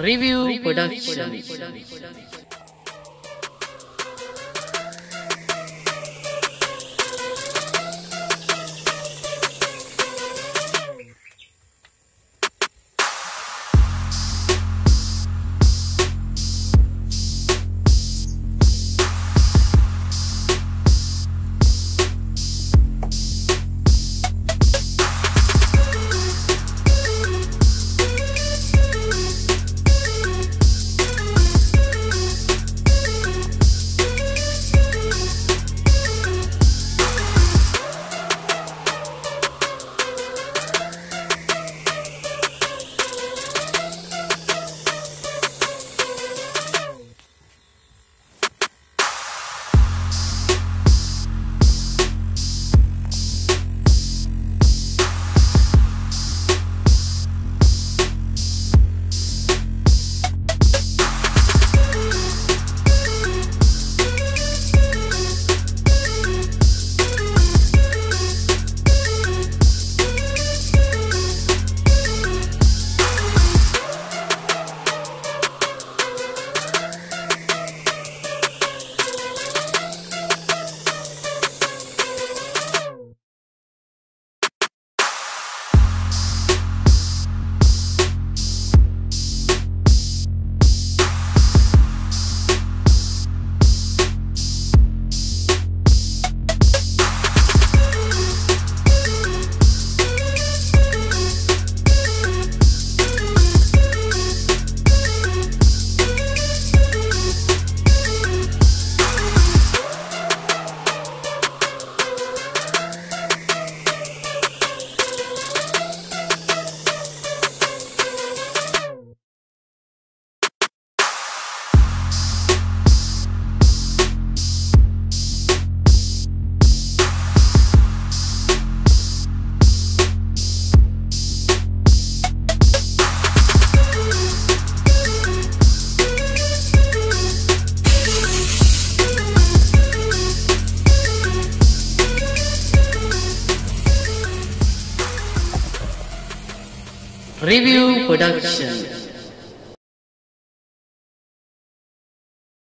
Review Production. Review Production.